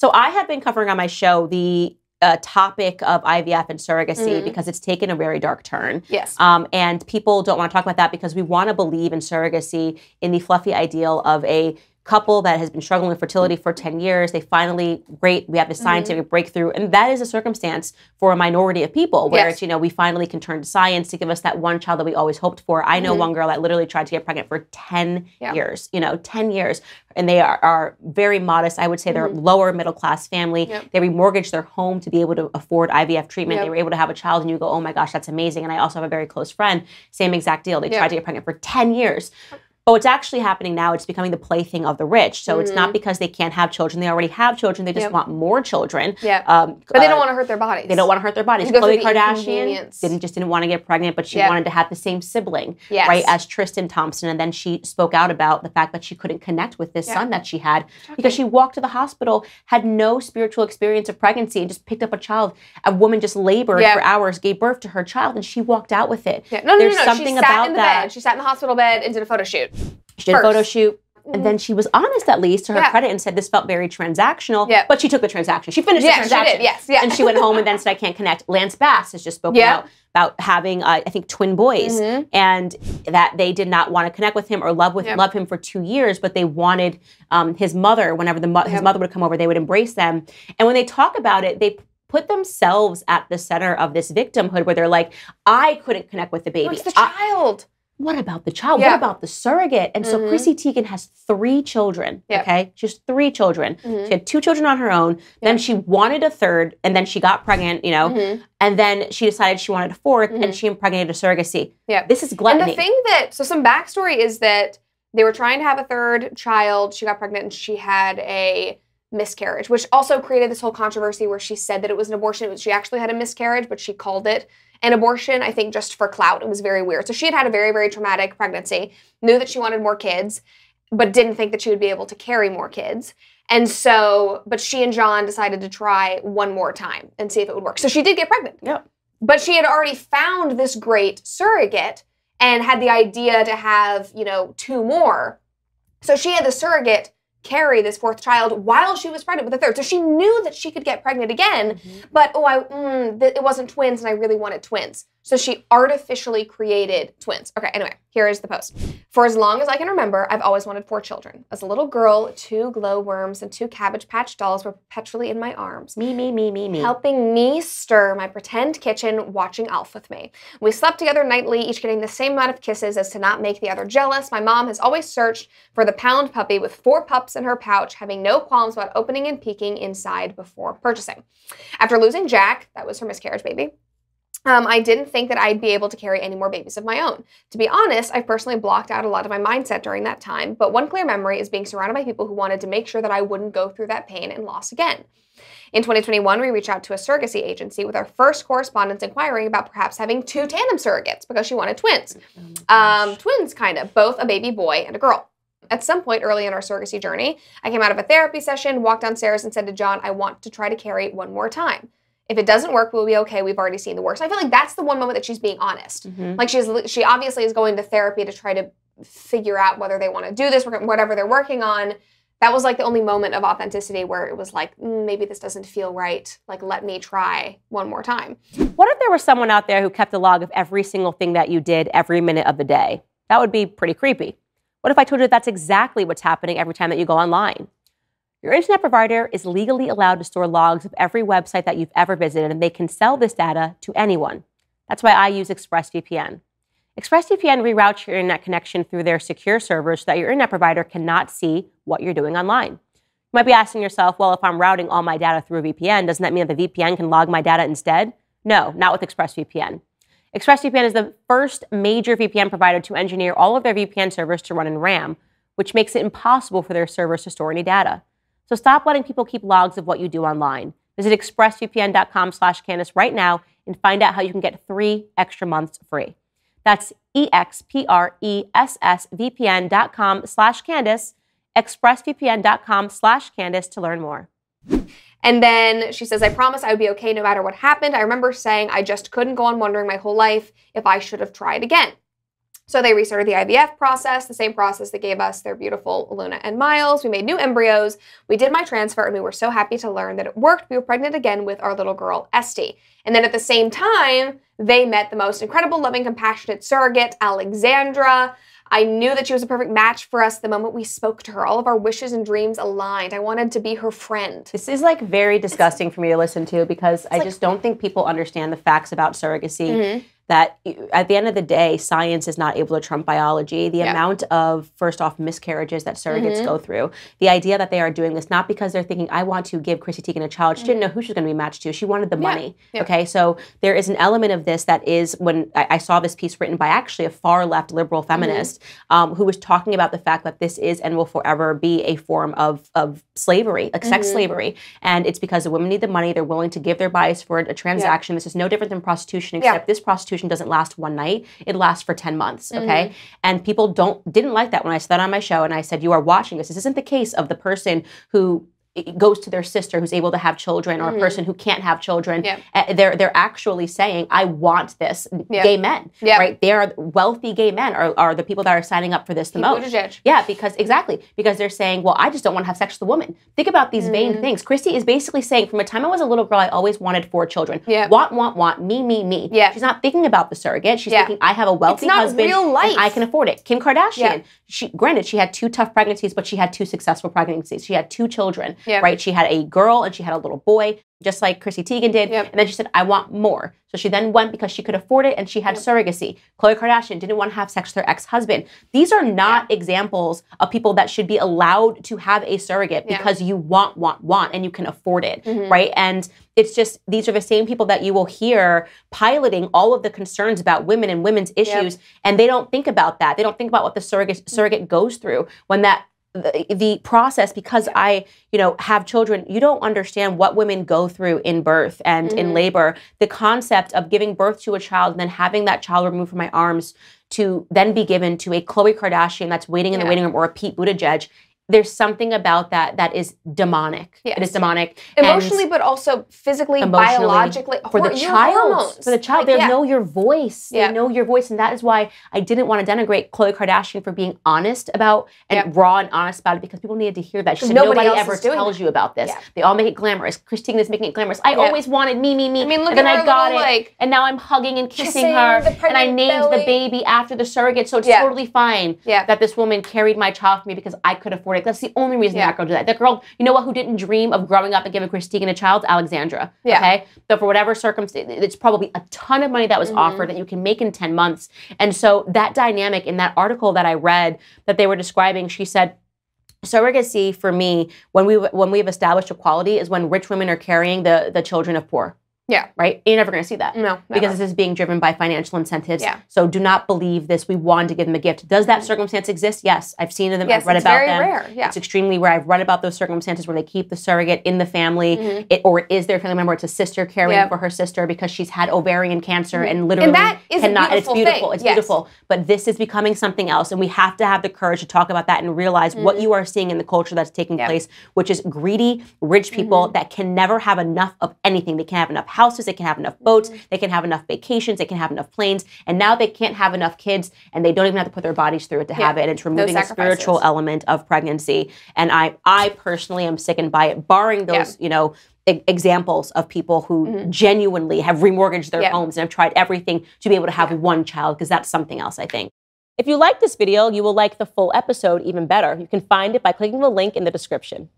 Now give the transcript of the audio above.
So I have been covering on my show the uh, topic of IVF and surrogacy Mhm. because it's taken a very dark turn. Yes. Um, and people don't want to talk about that because we want to believe in surrogacy in the fluffy ideal of a couple that has been struggling with fertility for 10 years. They finally, great, we have this scientific breakthrough. And that is a circumstance for a minority of people where Yes. it's, you know, we finally can turn to science to give us that one child that we always hoped for. I know Mhm. one girl that literally tried to get pregnant for 10 Yeah. years, you know, 10 years. And they are, are very modest. I would say they're Mhm. lower middle class family. Yep. They remortgaged their home to be able to afford IVF treatment. Yep. They were able to have a child, and you go, oh my gosh, that's amazing. And I also have a very close friend, same exact deal. They Yep. tried to get pregnant for 10 years. But what's actually happening now, it's becoming the plaything of the rich. So it's not because they can't have children. They already have children. They just Mm-hmm. Yep. want more children. Yeah. Um, But they don't uh, want to hurt their bodies. they don't want to hurt their bodies. Khloe Kardashian didn't just didn't want to get pregnant, but she Yep. wanted to have the same sibling, Yes. right, as Tristan Thompson. And then she spoke out about the fact that she couldn't connect with this Yeah. son that she had because she walked to the hospital, had no spiritual experience of pregnancy, and just picked up a child. A woman just labored for hours, gave birth to her child, and she walked out with it. Yeah. No, no, There's no, no. something she sat about in the that. bed. She sat in the hospital bed and did a photo shoot. She did a photo shoot. And then she was honest, at least to her Yeah. credit, and said this felt very transactional. Yeah. But she took the transaction. She finished Yeah, the she did, transaction. yes, yeah. And she went home and then said, "I can't connect." Lance Bass has just spoken Yeah. out about having, uh, I think, twin boys, Mhm. and that they did not want to connect with him or love with Yeah. love him for two years, but they wanted um, his mother. Whenever the mo- his mother would come over, they would embrace them. And when they talk about it, they put themselves at the center of this victimhood, where they're like, "I couldn't connect with the baby." It's the I- child? What about the child? Yeah. What about the surrogate? And so Mhm. Chrissy Teigen has three children. Yep. Okay, she has three children. Mhm. She had two children on her own. Then she wanted a third, and then she got pregnant. You know, Mhm. and then she decided she wanted a 4th and Mhm. she impregnated a surrogacy. Yeah. This is And the thing that so some backstory is that they were trying to have a third child. She got pregnant and she had a miscarriage, which also created this whole controversy where she said that it was an abortion. She actually had a miscarriage, but she called it an abortion. I think just for clout. It was very weird. So she had had a very very traumatic pregnancy. Knew that she wanted more kids, but didn't think that she would be able to carry more kids. And so, but she and John decided to try one more time and see if it would work. So she did get pregnant. Yep. But she had already found this great surrogate and had the idea to have, you know, two more. So she had the surrogate carry this fourth child while she was pregnant with the third. So she knew that she could get pregnant again, Mhm. but oh, I mm, it wasn't twins, and I really wanted twins. So she artificially created twins. Okay, anyway, here is the post. For as long as I can remember, I've always wanted four children. As a little girl, two glowworms and two Cabbage Patch dolls were perpetually in my arms Me, me, me, me, me. helping me stir my pretend kitchen, watching Alf with me. We slept together nightly, each getting the same amount of kisses as to not make the other jealous. My mom has always searched for the pound puppy with four pups in her pouch, having no qualms about opening and peeking inside before purchasing. After losing Jack, that was her miscarriage baby. Um, I didn't think that I'd be able to carry any more babies of my own. To be honest, I personally blocked out a lot of my mindset during that time, but one clear memory is being surrounded by people who wanted to make sure that I wouldn't go through that pain and loss again. In 2021, we reached out to a surrogacy agency with our first correspondence inquiring about perhaps having two tandem surrogates because she wanted twins. Um, twins, kind of, both a baby boy and a girl. At some point early in our surrogacy journey, I came out of a therapy session, walked downstairs, and said to John, I want to try to carry one more time. If it doesn't work, we'll be okay. We've already seen the worst. I feel like that's the one moment that she's being honest. Mhm. Like she's she obviously is going to therapy to try to figure out whether they want to do this, or whatever they're working on. That was like the only moment of authenticity where it was like, mm, maybe this doesn't feel right. Like, let me try one more time. What if there was someone out there who kept a log of every single thing that you did every minute of the day? That would be pretty creepy. What if I told you that's exactly what's happening every time that you go online? Your internet provider is legally allowed to store logs of every website that you've ever visited, and they can sell this data to anyone. That's why I use ExpressVPN. ExpressVPN reroutes your internet connection through their secure servers so that your internet provider cannot see what you're doing online. You might be asking yourself, well, if I'm routing all my data through a VPN, doesn't that mean that the VPN can log my data instead? No, not with ExpressVPN. ExpressVPN is the first major VPN provider to engineer all of their VPN servers to run in RAM, which makes it impossible for their servers to store any data. So stop letting people keep logs of what you do online. Visit expressvpn.com slash Candace right now and find out how you can get three extra months free. That's E-X-P-R-E-S-S-V-P-N.com slash Candace, expressvpn.com slash Candace to learn more. And then she says, I promise I would be okay no matter what happened. I remember saying I just couldn't go on wondering my whole life if I should have tried again. So they restarted the IVF process, the same process that gave us their beautiful Luna and Miles. We made new embryos. We did my transfer, and we were so happy to learn that it worked. We were pregnant again with our little girl, Esti. And then at the same time, they met the most incredible, loving, compassionate surrogate, Alexandra. I knew that she was a perfect match for us the moment we spoke to her. All of our wishes and dreams aligned. I wanted to be her friend. This is like very disgusting for me to listen to because I like- just don't think people understand the facts about surrogacy. Mhm. That at the end of the day, science is not able to trump biology. The Yeah. Mm-hmm. amount of, first off, miscarriages that surrogates go through, the idea that they are doing this not because they're thinking, I want to give Chrissy Teigen a child. She didn't know who she was going to be matched to. She wanted the Mm-hmm. Yeah. money. Yeah. Okay. So there is an element of this that is when I, I saw this piece written by actually a far left liberal Mm-hmm. feminist um, who was talking about the fact that this is and will forever be a form of, of slavery, like sex Mhm. slavery. And it's because the women need the money. They're willing to give their bodies for a transaction. This is no different than prostitution, except this prostitution doesn't last one night. It lasts for 10 months. Mm-hmm. Okay. And people don't didn't like that when I said that on my show and I said, You are watching this. This isn't the case of the person who it goes to their sister who's able to have children or a person who can't have children. Mm-hmm. Yeah. Uh, They're they're actually saying, I want this. Yeah. Gay men. Yeah. Right. They are wealthy gay men are, are the people that are signing up for this the most. Yeah, because exactly because they're saying, "Well, I just don't want to have sex with a woman." Think about these vain Mm-hmm. things. Christy is basically saying, "From a time I was a little girl, I always wanted four children. Yeah. Want, want, want. Me, me, me." Yeah. She's not thinking about the surrogate. She's Yeah. thinking, "I have a wealthy not husband. I can afford it." Kim Kardashian. Yeah. She, granted, she had two tough pregnancies, but she had two successful pregnancies. She had two children. Yeah. Right. She had a girl and she had a little boy. Just like Chrissy Teigen did. Yep. And then she said, I want more. So she then went because she could afford it and she had surrogacy. Khloe Kardashian didn't want to have sex with her ex husband. These are not examples of people that should be allowed to have a surrogate Yeah. because you want, want, want, and you can afford it, Mhm. right? And it's just these are the same people that you will hear piloting all of the concerns about women and women's issues, and they don't think about that. They don't think about what the surrogate surrogate goes through when that the, the process because i you know have children you don't understand what women go through in birth and in Mhm. labor. The concept of giving birth to a child and then having that child removed from my arms to then be given to a Khloe Kardashian that's waiting in the waiting room or a Pete Buttigieg there's something about that that is demonic it is Yes. demonic Emotionally, but also physically, biologically. for the child hormones. for the child Like, they yeah. know your voice Yeah. they know your voice and that is why i didn't want to denigrate Khloe Kardashian for being honest about and Yeah. raw and honest about it because people needed to hear that she said nobody nobody, ever tells that." you about this they all make it glamorous Chrissy Teigen is making it glamorous i always wanted me me me I mean, look and then at i got little, it like, and now i'm hugging and kissing, kissing her and i named belly. the baby after the surrogate so it's totally fine that this woman carried my child for me because i could afford it that's the only reason Yeah. that girl did that that girl you know what who didn't dream of growing up and giving Chrissy Teigen a child alexandra Yeah. okay but for whatever circumstance it's probably a ton of money that was Mhm. offered that you can make in 10 months and so that dynamic in that article that i read that they were describing she said surrogacy for me when we when we've established equality is when rich women are carrying the the children of poor Yeah. right you're never going to see that No, because this is being driven by financial incentives. Yeah. So do not believe this. We wanted to give them a gift. Does that circumstance exist? Yes. I've seen them. yes, I've read it's about very them. rare. Yeah. It's extremely rare. I've read about those circumstances where they keep the surrogate in the family, Mhm. it, or it is their family member. It's a sister caring Yeah. for her sister because she's had ovarian cancer and literally And that is a cannot. it's beautiful thing. It's Yes. beautiful. But this is becoming something else, and we have to have the courage to talk about that and realize what Mhm. you are seeing in the culture that's taking Yeah. place, which is greedy, rich people Mm-hmm. that can never have enough of anything. They can't have enough houses. They can have enough boats. Mm-hmm. They can have enough vacations. They can have enough planes. And now they can't have enough kids, and they don't even have to put their bodies through it to Yeah. have it. And it's removing a sacrifices. spiritual element of pregnancy. And I, I personally am sickened by it, barring those, Yeah. you know. e- Examples of people who Mhm. genuinely have remortgaged their Yeah. homes and have tried everything to be able to have one child, because that's something else, I think. If you like this video, you will like the full episode even better. You can find it by clicking the link in the description.